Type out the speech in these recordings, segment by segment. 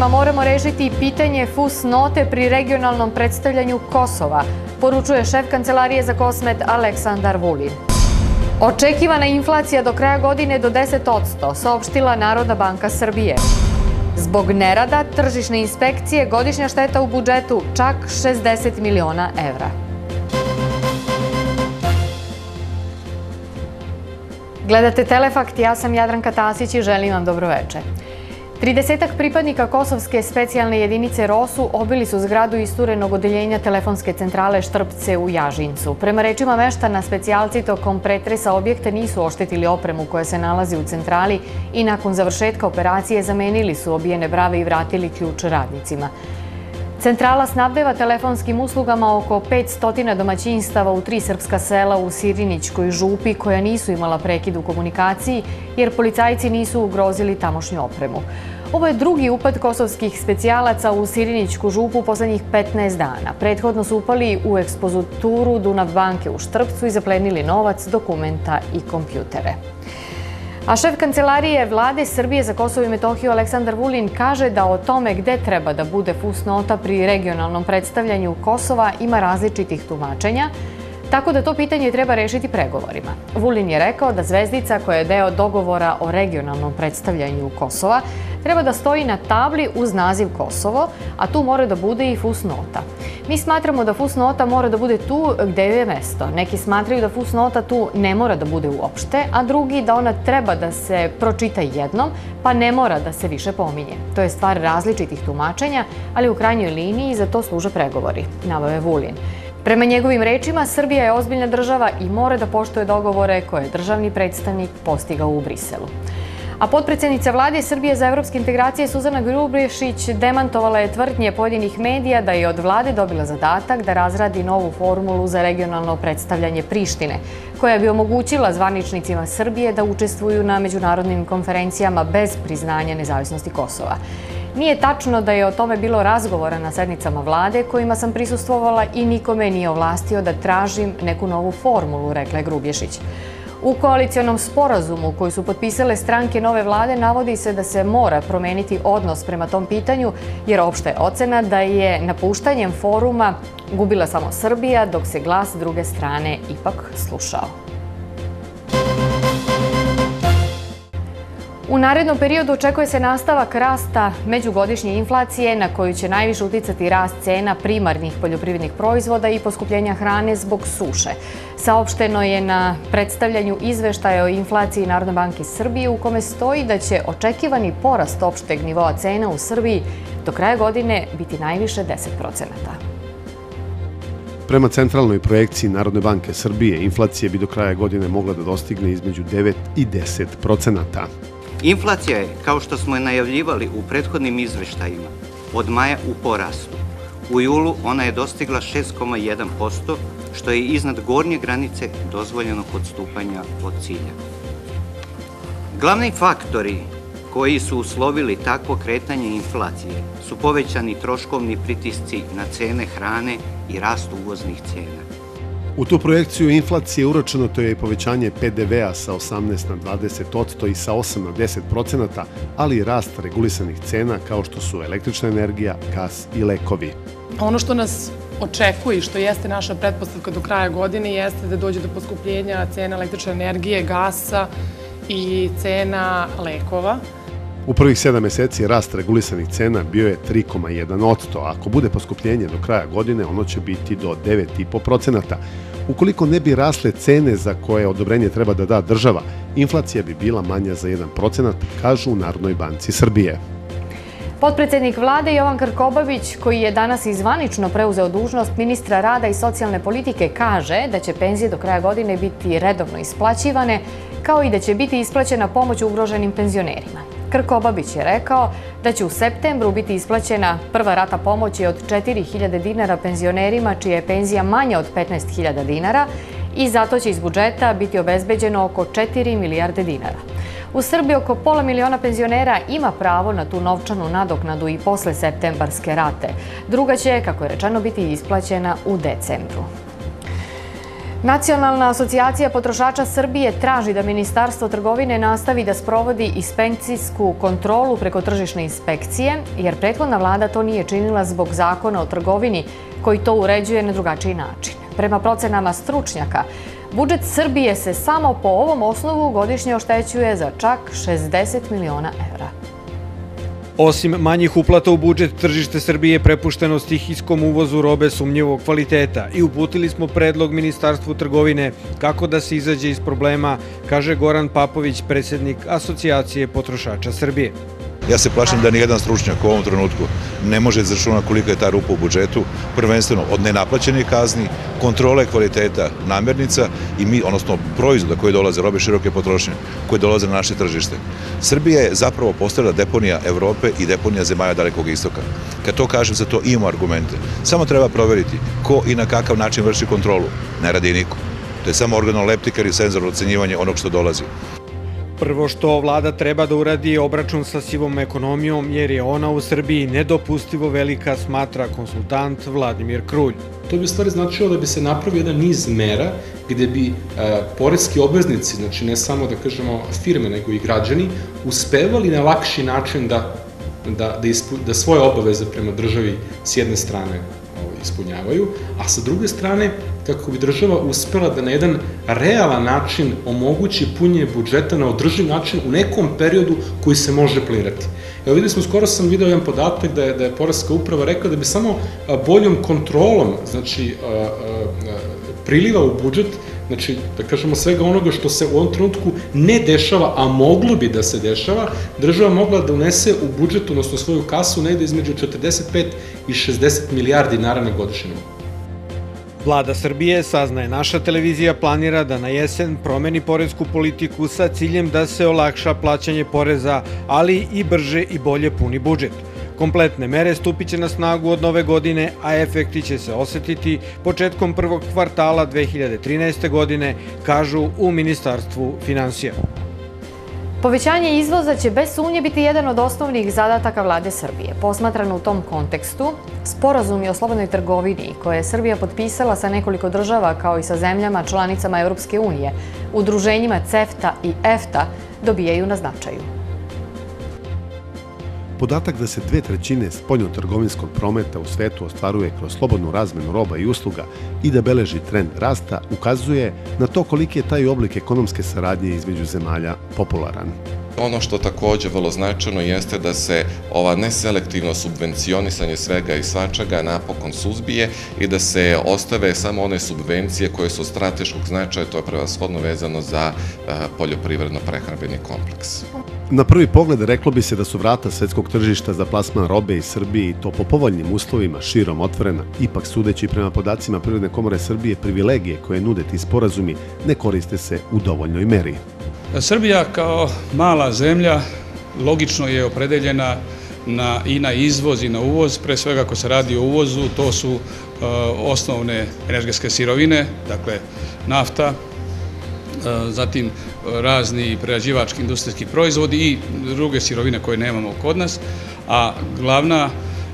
pregovorima moramo rešiti pitanje FUS note pri regionalnom predstavljanju Kosova, poručuje šef Kancelarije za kosmet Aleksandar Vulin. Očekivana inflacija do kraja godine do 10%, saopštila Narodna banka Srbije. Zbog nerada tržišne inspekcije godišnja šteta u budžetu čak 60 miliona evra. Gledate Telefakt, ja sam Jadranka Tasić i želim vam dobroveče. Tridesetak pripadnika Kosovske specijalne jedinice ROSU obili su zgradu isturenog odeljenja telefonske centrale Štrpce u Jažincu. Prema rečima meštana, specijalci tokom pretresa objekta nisu oštetili opremu koja se nalazi u centrali i nakon završetka operacije zamenili su obijene brave i vratili ključ radnicima. Centrala snabdeva telefonskim uslugama oko 500 domaćinstava u tri srpska sela u Sirinićkoj župi koja nisu imala prekid u komunikaciji jer policajci nisu ugrozili tamošnju opremu. Ovo je drugi upad kosovskih specijalaca u Sirinićku župu poslednjih 15 dana. Prethodno su upali u ekspozituru Dunav banke u Štrpcu i zaplenili novac, dokumenta i kompjutere. A šef kancelarije vlade Srbije za Kosovo i Metohiju Aleksandar Vulin kaže da o tome gde treba da bude fusnota pri regionalnom predstavljanju Kosova ima različitih tumačenja, Tako da to pitanje treba rešiti pregovorima. Vulin je rekao da zvezdica koja je deo dogovora o regionalnom predstavljanju Kosova treba da stoji na tabli uz naziv Kosovo, a tu mora da bude i fusnota. Mi smatramo da fusnota mora da bude tu gde je mesto. Neki smatraju da fusnota tu ne mora da bude uopšte, a drugi da ona treba da se pročita jednom, pa ne mora da se više pominje. To je stvar različitih tumačenja, ali u krajnjoj liniji za to služe pregovori, navao Vulin. Prema njegovim rečima, Srbija je ozbiljna država i mora da poštuje dogovore koje je državni predstavnik postigao u Briselu. A podpredsednica vlade Srbije za evropske integracije Suzana Grubrišić demantovala je tvrdnje pojedinih medija da je od vlade dobila zadatak da razradi novu formulu za regionalno predstavljanje Prištine, koja bi omogućila zvaničnicima Srbije da učestvuju na međunarodnim konferencijama bez priznanja nezavisnosti Kosova. Nije tačno da je o tome bilo razgovora na sednicama vlade kojima sam prisustvovala i nikome nije ovlastio da tražim neku novu formulu, rekla je Grubješić. U koalicijonom sporazumu koji su potpisale stranke nove vlade navodi se da se mora promeniti odnos prema tom pitanju, jer opšta je ocena da je napuštanjem foruma gubila samo Srbija, dok se glas druge strane ipak slušao. U narednom periodu očekuje se nastavak rasta međugodišnje inflacije na koju će najviše uticati rast cena primarnih poljoprivrednih proizvoda i poskupljenja hrane zbog suše. Saopšteno je na predstavljanju izveštaja o inflaciji Narodne banke Srbije u kome stoji da će očekivani porast opšteg nivoa cena u Srbiji do kraja godine biti najviše 10 procenata. Prema centralnoj projekciji Narodne banke Srbije, inflacija bi do kraja godine mogla da dostigne između 9 i 10 procenata. Inflacija je, kao što smo je najavljivali u prethodnim izveštajima, od maja u porastu. U julu ona je dostigla 6,1%, što je iznad gornje granice dozvoljenog odstupanja od cilja. Glavni faktori koji su uslovili takvo kretanje inflacije su povećani troškovni pritisci na cene hrane i rast uvoznih cena. U tu projekciju inflacije uračeno to je i povećanje PDV-a sa 18 na 20 odsto i sa 8 na 10 procenata, ali i rast regulisanih cena kao što su električna energija, gas i lekovi. Ono što nas očekuje i što jeste naša pretpostavka do kraja godine jeste da dođe do poskupljenja cena električne energije, gasa i cena lekova. U prvih sedam meseci rast regulisanih cena bio je 3,1 Ako bude poskupljenje do kraja godine, ono će biti do 9,5 procenata. Ukoliko ne bi rasle cene za koje odobrenje treba da da država, inflacija bi bila manja za 1 procenat, kažu u Narodnoj banci Srbije. Potpredsednik vlade Jovan Krkobabić, koji je danas izvanično preuzeo dužnost ministra rada i socijalne politike, kaže da će penzije do kraja godine biti redovno isplaćivane, kao i da će biti isplaćena pomoć ugroženim penzionerima. Krkobabić je rekao da će u septembru biti isplaćena prva rata pomoći od 4000 dinara penzionerima čija je penzija manja od 15.000 dinara i zato će iz budžeta biti obezbeđeno oko 4 milijarde dinara. U Srbiji oko pola miliona penzionera ima pravo na tu novčanu nadoknadu i posle septembarske rate. Druga će, kako je rečeno, biti isplaćena u decembru. Nacionalna asocijacija potrošača Srbije traži da Ministarstvo trgovine nastavi da sprovodi inspekcijsku kontrolu preko tržišne inspekcije, jer prethodna vlada to nije činila zbog zakona o trgovini koji to uređuje na drugačiji način. Prema procenama stručnjaka, budžet Srbije se samo po ovom osnovu godišnje oštećuje za čak 60 miliona evra. Osim manjih uplata u budžet, tržište Srbije je prepušteno stihijskom uvozu robe sumnjivog kvaliteta i uputili smo predlog Ministarstvu trgovine kako da se izađe iz problema, kaže Goran Papović, predsednik Asocijacije potrošača Srbije. Ja se plašim da nijedan stručnjak u ovom trenutku ne može izračunati kolika je ta rupa u budžetu, prvenstveno od nenaplaćenih kazni, kontrole kvaliteta namirnica i mi, odnosno proizvoda koji dolaze, robe široke potrošnje, koje dolaze na naše tržište. Srbija je zapravo postala deponija Evrope i deponija zemalja dalekog istoka. Kad to kažem, za to imamo argumente. Samo treba proveriti ko i na kakav način vrši kontrolu. Ne radi niko. To je samo organoleptikar i senzor ocenjivanja onog što dolazi. Prvo što vlada treba da uradi je obračun sa sivom ekonomijom, jer je ona u Srbiji nedopustivo velika, smatra konsultant Vladimir Krulj. To bi stvari značilo da bi se napravio jedan niz mera gde bi e, poredski obveznici, znači ne samo da kažemo firme, nego i građani, uspevali na lakši način da, da, da, ispu, da svoje obaveze prema državi s jedne strane ispunjavaju, a sa druge strane kako bi država uspela da na jedan realan način omogući punje budžeta na održiv način u nekom periodu koji se može planirati. Evo videli smo, skoro sam video jedan podatak da je, da je Poreska uprava rekla da bi samo boljom kontrolom, znači priliva u budžet, znači, da kažemo, svega onoga što se u ovom trenutku ne dešava, a moglo bi da se dešava, država mogla da unese u budžet, odnosno svoju kasu, negde između 45 i 60 milijardi naravne godišnje. Vlada Srbije, saznaje naša televizija, planira da na jesen promeni porezku politiku sa ciljem da se olakša plaćanje poreza, ali i brže i bolje puni budžet. Kompletne mere stupit će na snagu od nove godine, a efekti će se osetiti početkom prvog kvartala 2013. godine, kažu u Ministarstvu financija. Povećanje izvoza će bez sumnje biti jedan od osnovnih zadataka vlade Srbije. Posmatrano u tom kontekstu, sporazumi o slobodnoj trgovini koje je Srbija potpisala sa nekoliko država kao i sa zemljama članicama Europske unije, udruženjima CEFTA i EFTA dobijaju na značaju. Podatak da se dve trećine spoljno-trgovinskog prometa u svetu ostvaruje kroz slobodnu razmenu roba i usluga i da beleži trend rasta ukazuje na to koliki je taj oblik ekonomske saradnje između zemalja popularan. Ono što takođe vrlo značajno jeste da se ova neselektivno subvencionisanje svega i svačega napokon suzbije i da se ostave samo one subvencije koje su strateškog značaja, to je prevashodno vezano za poljoprivredno-prehrambeni kompleks. Na prvi pogled reklo bi se da su vrata svetskog tržišta za plasman robe iz Srbije i to po povoljnim uslovima širom otvorena. Ipak sudeći prema podacima Prirodne komore Srbije, privilegije koje nude ti sporazumi ne koriste se u dovoljnoj meri. Srbija kao mala zemlja logično je opredeljena na, i na izvoz i na uvoz, pre svega ako se radi o uvozu, to su uh, osnovne energetske sirovine, dakle nafta, uh, zatim razni prerađivački industrijski proizvodi i druge sirovine koje nemamo kod nas, a glavna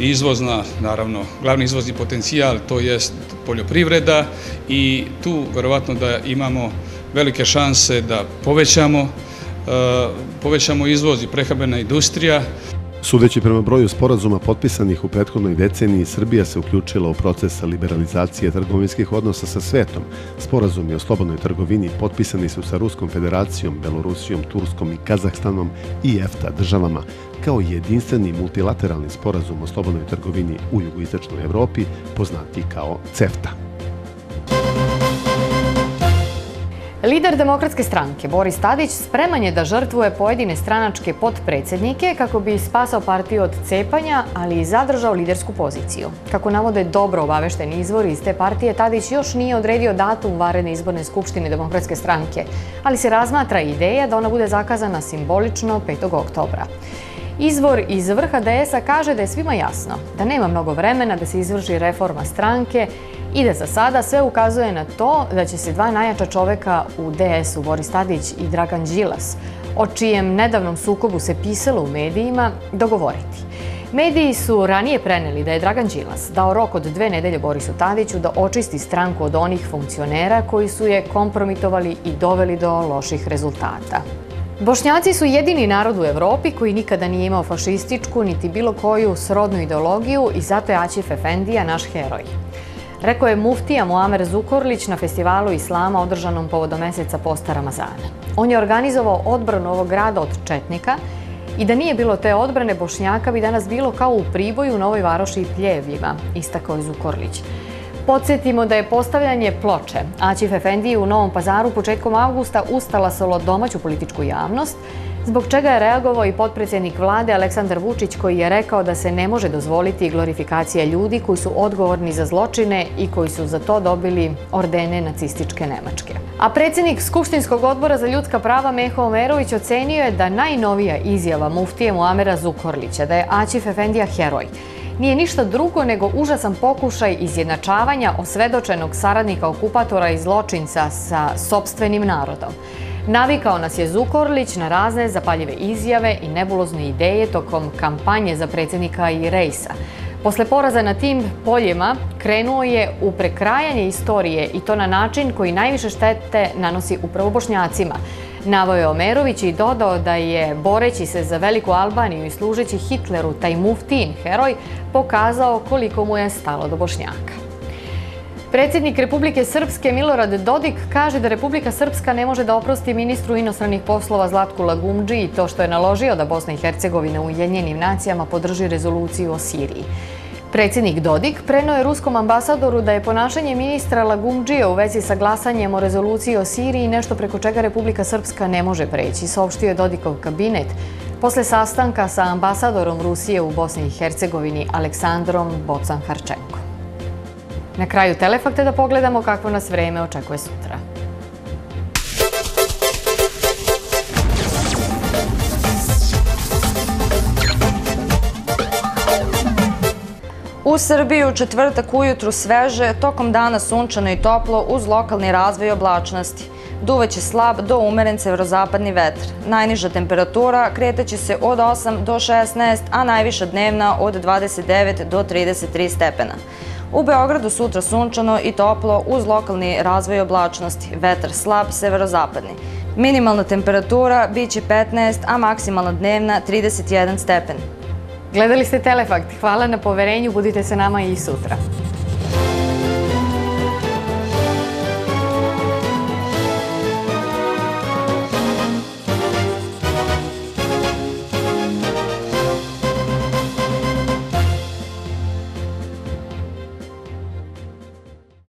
izvozna, naravno, glavni izvozni potencijal to je poljoprivreda i tu verovatno da imamo velike šanse da povećamo, e, povećamo izvoz i prehrambena industrija. Sudeći prema broju sporazuma potpisanih u prethodnoj deceniji, Srbija se uključila u proces liberalizacije trgovinskih odnosa sa svetom. Sporazumi o slobodnoj trgovini potpisani su sa Ruskom federacijom, Belorusijom, Turskom i Kazahstanom i EFTA državama, kao jedinstveni multilateralni sporazum o slobodnoj trgovini u jugoistočnoj Evropi, poznati kao CEFTA. Lider demokratske stranke Boris Tadić spreman je da žrtvuje pojedine stranačke podpredsednike kako bi spasao partiju od cepanja, ali i zadržao lidersku poziciju. Kako navode dobro obavešteni izvori iz te partije, Tadić još nije odredio datum varene izborne skupštine demokratske stranke, ali se razmatra ideja da ona bude zakazana simbolično 5. oktobra. Izvor iz vrha DS-a kaže da je svima jasno da nema mnogo vremena da se izvrši reforma stranke i da za sada sve ukazuje na to da će se dva najjača čoveka u DS-u, Boris Tadić i Dragan Đilas, o čijem nedavnom sukobu se pisalo u medijima, dogovoriti. Mediji su ranije preneli da je Dragan Đilas dao rok od dve nedelje Borisu Tadiću da očisti stranku od onih funkcionera koji su je kompromitovali i doveli do loših rezultata. Bošnjaci su jedini narod u Evropi koji nikada nije imao fašističku niti bilo koju srodnu ideologiju i zato je Aćif Efendija naš heroj. Rekao je muftija Muamer Zukorlić na festivalu Islama održanom povodom meseca posta Ramazana. On je organizovao odbranu ovog grada od Četnika i da nije bilo te odbrane Bošnjaka bi danas bilo kao u Priboju, Novoj Varoši i Pljevljima, istakao je Zukorlić. Podsjetimo da je postavljanje ploče Aćif Efendiji u Novom pazaru početkom avgusta ustala solo domaću političku javnost, zbog čega je reagovao i potpredsjednik vlade Aleksandar Vučić koji je rekao da se ne može dozvoliti glorifikacija ljudi koji su odgovorni za zločine i koji su za to dobili ordene nacističke Nemačke. A predsjednik Skupštinskog odbora za ljudska prava Meho Omerović ocenio je da najnovija izjava muftije Muamera Zukorlića da je Aćif Efendija heroj nije ništa drugo nego užasan pokušaj izjednačavanja osvedočenog saradnika okupatora i zločinca sa sobstvenim narodom. Navikao nas je Zukorlić na razne zapaljive izjave i nebulozne ideje tokom kampanje za predsjednika i rejsa. Posle poraza na tim poljima krenuo je u prekrajanje istorije i to na način koji najviše štete nanosi upravo bošnjacima. Navo je Omerović i dodao da je, boreći se za Veliku Albaniju i služeći Hitleru, taj muftin heroj, pokazao koliko mu je stalo do Bošnjaka. Predsjednik Republike Srpske Milorad Dodik kaže da Republika Srpska ne može da oprosti ministru inostranih poslova Zlatku Lagumđi i to što je naložio da Bosna i Hercegovina u Ujedinjenim nacijama podrži rezoluciju o Siriji. Predsjednik Dodik prenao je ruskom ambasadoru da je ponašanje ministra Lagumđija u vezi sa glasanjem o rezoluciji o Siriji nešto preko čega Republika Srpska ne može preći, saopštio je Dodikov kabinet posle sastanka sa ambasadorom Rusije u Bosni i Hercegovini Aleksandrom Bocan-Harčenko. Na kraju telefakta da pogledamo kakvo nas vreme očekuje sutra. U Srbiji u četvrtak ujutru sveže, tokom dana sunčano i toplo uz lokalni razvoj oblačnosti. Duvaće slab do umeren severozapadni vetr. Najniža temperatura kretaće se od 8 do 16, a najviša dnevna od 29 do 33 stepena. U Beogradu sutra sunčano i toplo uz lokalni razvoj oblačnosti, vetar slab severozapadni. Minimalna temperatura biće 15, a maksimalna dnevna 31 stepen. Gledali ste Telefakt. Hvala na poverenju, budite sa nama i sutra.